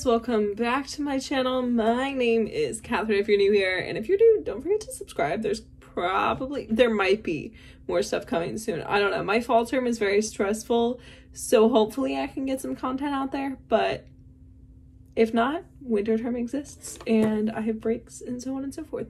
guys, welcome back to my channel. My name is Catherine if you're new here, and if you're new, don't forget to subscribe. There's probably, there might be more stuff coming soon. I don't know. My fall term is very stressful, so hopefully I can get some content out there, but if not, winter term exists and I have breaks and so on and so forth.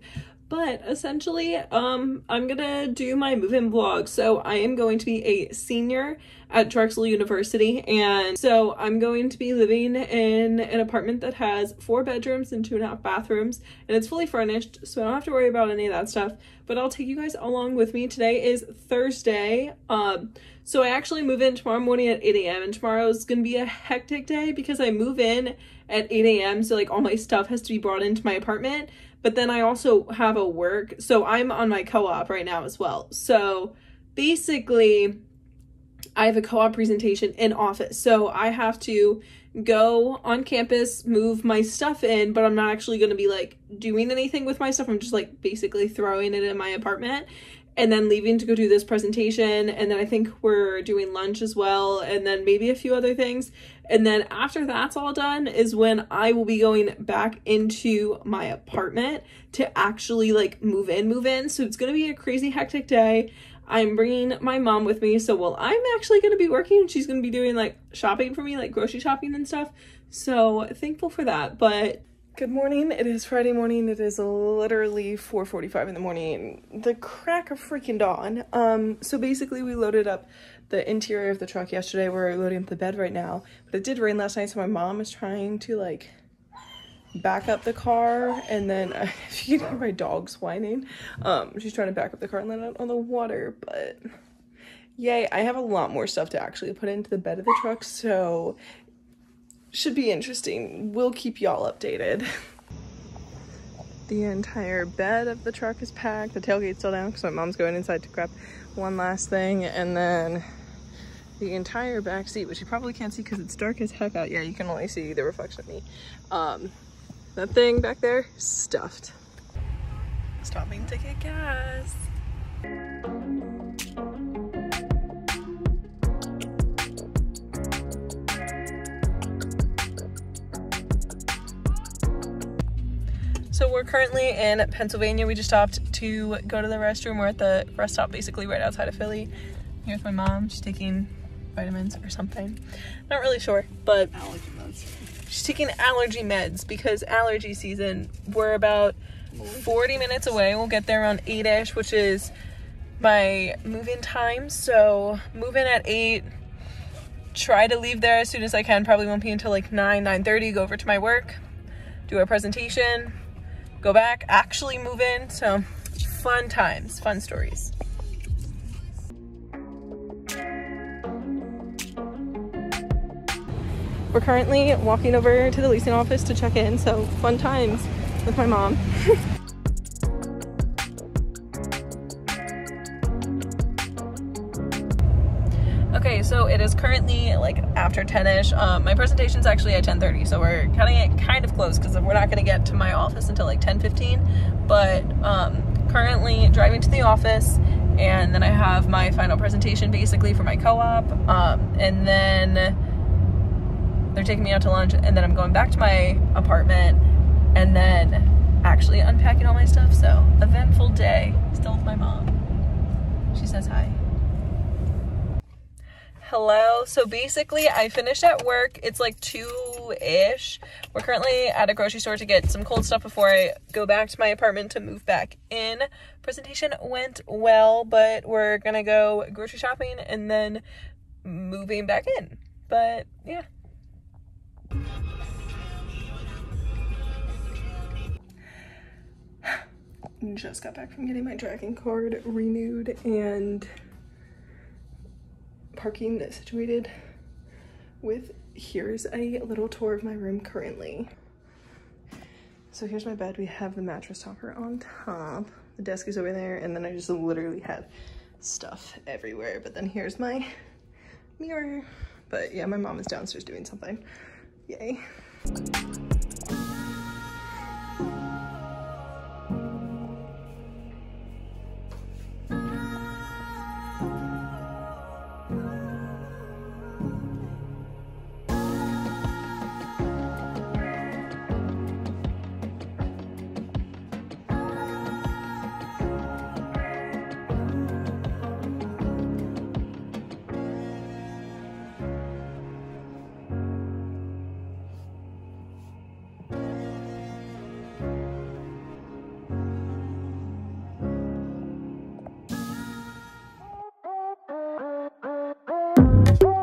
But essentially, um, I'm gonna do my move-in vlog. So I am going to be a senior at Drexel University, and so I'm going to be living in an apartment that has four bedrooms and two and a half bathrooms, and it's fully furnished, so I don't have to worry about any of that stuff. But I'll take you guys along with me. Today is Thursday. Um, so I actually move in tomorrow morning at 8 a.m. and tomorrow is gonna be a hectic day because I move in at 8 a.m. So like all my stuff has to be brought into my apartment but then I also have work. So I'm on my co-op right now as well. So basically I have a co-op presentation in office. So I have to go on campus, move my stuff in, but I'm not actually going to be like doing anything with my stuff. I'm just like basically throwing it in my apartment and then leaving to go do this presentation and then i think we're doing lunch as well and then maybe a few other things. And then after that's all done is when i will be going back into my apartment to actually like move in move in. So it's going to be a crazy hectic day. I'm bringing my mom with me. So while i'm actually going to be working she's going to be doing like shopping for me like grocery shopping and stuff. So thankful for that. But Good morning. It is Friday morning. It is literally 4:45 in the morning. The crack of freaking dawn. Um so basically we loaded up the interior of the truck yesterday. We're loading up the bed right now. But it did rain last night so my mom is trying to like back up the car and then if you can hear my dogs whining, um she's trying to back up the car and let out all the water, but yay, I have a lot more stuff to actually put into the bed of the truck. So should be interesting. We'll keep y'all updated. the entire bed of the truck is packed. The tailgate's still down because my mom's going inside to grab one last thing. And then the entire back seat, which you probably can't see because it's dark as heck out. Yeah, you can only see the reflection of me. Um, that thing back there, stuffed. Stopping to get gas. We're currently in Pennsylvania. We just stopped to go to the restroom. We're at the rest stop basically right outside of Philly. Here's my mom. She's taking vitamins or something. Not really sure, but she's taking allergy meds because allergy season. We're about 40 minutes away. We'll get there around 8ish, which is my move-in time. So move in at 8. Try to leave there as soon as I can. Probably won't be until like 9, 9.30. Go over to my work. Do a presentation go back, actually move in. So fun times, fun stories. We're currently walking over to the leasing office to check in, so fun times with my mom. it is currently like after 10ish. Um, my presentation's actually at 10:30, so we're cutting it kind of close because we're not going to get to my office until like 10:15. But um, currently driving to the office, and then I have my final presentation basically for my co-op, um, and then they're taking me out to lunch, and then I'm going back to my apartment, and then actually unpacking all my stuff. So eventful day. Still with my mom. She says hi hello. So basically, I finished at work. It's like 2-ish. We're currently at a grocery store to get some cold stuff before I go back to my apartment to move back in. Presentation went well, but we're gonna go grocery shopping and then moving back in. But, yeah. Just got back from getting my dragon card renewed and parking that's situated with here's a little tour of my room currently. So here's my bed. We have the mattress topper on top. The desk is over there and then I just literally have stuff everywhere. But then here's my mirror. But yeah, my mom is downstairs doing something. Yay. Bye.